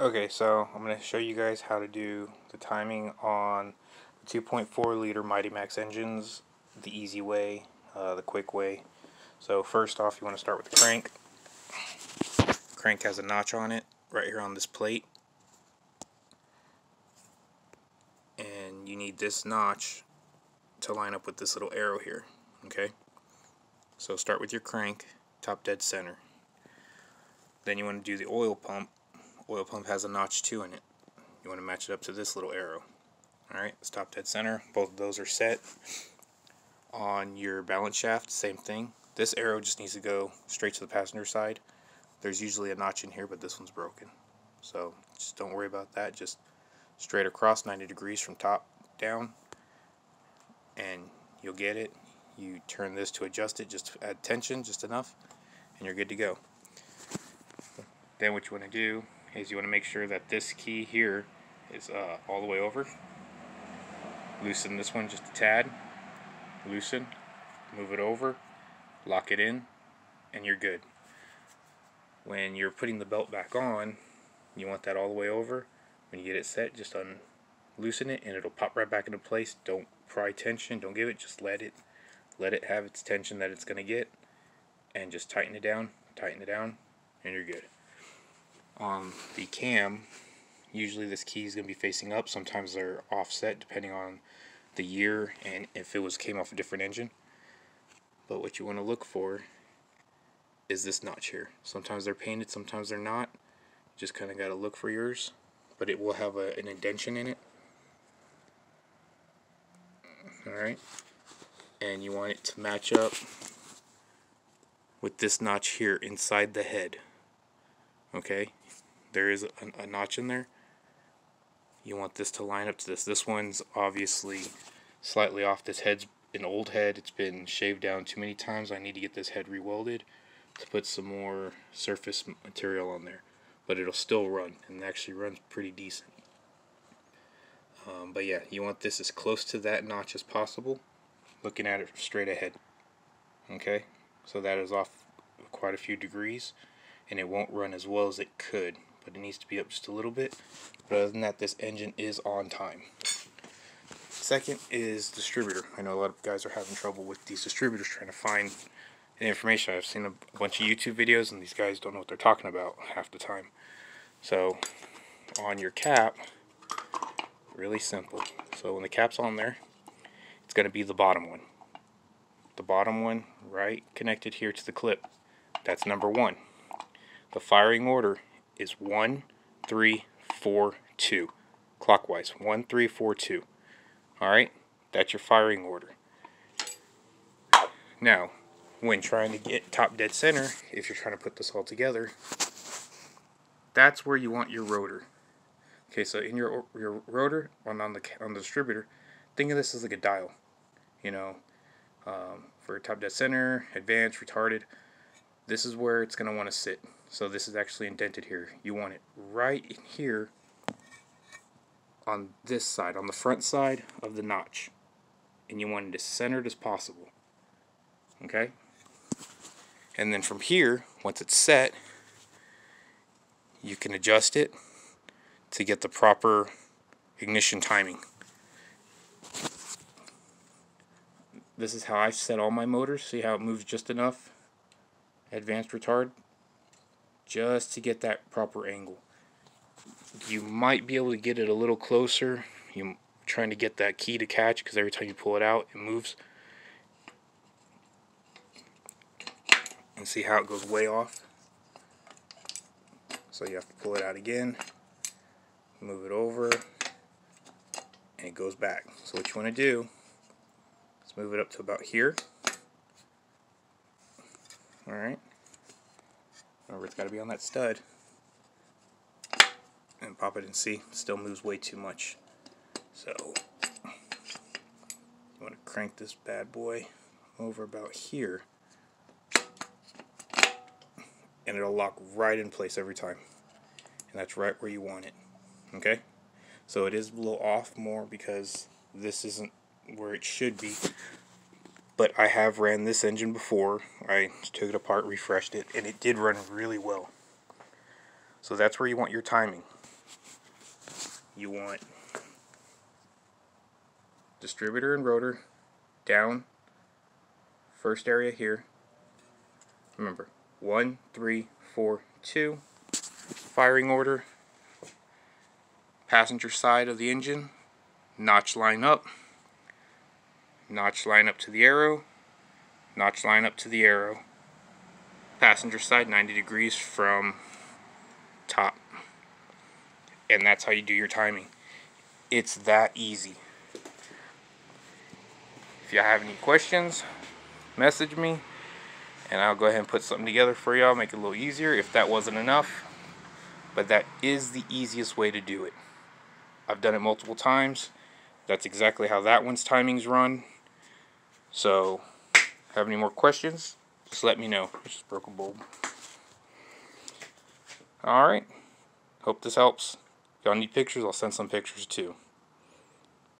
Okay, so I'm going to show you guys how to do the timing on 2.4 liter Mighty Max engines the easy way, uh, the quick way. So first off, you want to start with the crank. Crank has a notch on it right here on this plate. And you need this notch to line up with this little arrow here. Okay? So start with your crank, top dead center. Then you want to do the oil pump oil pump has a notch 2 in it. You want to match it up to this little arrow. Alright, stop dead center. Both of those are set. On your balance shaft, same thing. This arrow just needs to go straight to the passenger side. There's usually a notch in here, but this one's broken. So just don't worry about that. Just straight across 90 degrees from top down. And you'll get it. You turn this to adjust it, just add tension, just enough, and you're good to go. Then what you want to do is you want to make sure that this key here is uh, all the way over. Loosen this one just a tad. Loosen. Move it over. Lock it in. And you're good. When you're putting the belt back on, you want that all the way over. When you get it set, just unloosen it and it'll pop right back into place. Don't pry tension. Don't give it. Just let it let it have its tension that it's going to get and just tighten it down. Tighten it down and you're good on the cam, usually this key is going to be facing up. Sometimes they're offset depending on the year and if it was came off a different engine. But what you want to look for is this notch here. Sometimes they're painted, sometimes they're not. Just kind of got to look for yours. But it will have a, an indention in it. Alright. And you want it to match up with this notch here inside the head. Okay, there is a, a notch in there. You want this to line up to this. This one's obviously slightly off. This head's an old head. It's been shaved down too many times. I need to get this head rewelded to put some more surface material on there. But it'll still run, and actually runs pretty decent. Um, but yeah, you want this as close to that notch as possible, looking at it straight ahead. Okay, so that is off quite a few degrees, and it won't run as well as it could but it needs to be up just a little bit. But other than that, this engine is on time. Second is distributor. I know a lot of guys are having trouble with these distributors trying to find information. I've seen a bunch of YouTube videos and these guys don't know what they're talking about half the time. So on your cap, really simple. So when the cap's on there, it's going to be the bottom one. The bottom one right connected here to the clip. That's number one. The firing order is 1, 3, 4, 2. Clockwise. 1, 3, 4, 2. Alright? That's your firing order. Now, when trying to get top dead center, if you're trying to put this all together, that's where you want your rotor. Okay, so in your your rotor on on the on the distributor, think of this as like a dial. You know, um, for top dead center, advanced, retarded. This is where it's going to want to sit. So this is actually indented here. You want it right in here on this side, on the front side of the notch. And you want it as centered as possible. Okay? And then from here, once it's set, you can adjust it to get the proper ignition timing. This is how I've set all my motors. See how it moves just enough? Advanced retard just to get that proper angle. You might be able to get it a little closer. You're trying to get that key to catch because every time you pull it out, it moves. And see how it goes way off. So you have to pull it out again, move it over, and it goes back. So what you want to do is move it up to about here. Alright. Remember, it's got to be on that stud. And pop it and see, still moves way too much. So, you want to crank this bad boy over about here. And it'll lock right in place every time. And that's right where you want it. Okay? So it is a little off more because this isn't where it should be but I have ran this engine before. I took it apart, refreshed it, and it did run really well. So that's where you want your timing. you want distributor and rotor down first area here remember one three four two firing order passenger side of the engine notch line up notch line up to the arrow notch line up to the arrow passenger side 90 degrees from top and that's how you do your timing it's that easy if y'all have any questions, message me and I'll go ahead and put something together for y'all, make it a little easier if that wasn't enough. But that is the easiest way to do it. I've done it multiple times. That's exactly how that one's timings run. So, have any more questions? Just let me know. I just broke a bulb. Alright. Hope this helps. Y'all need pictures, I'll send some pictures too.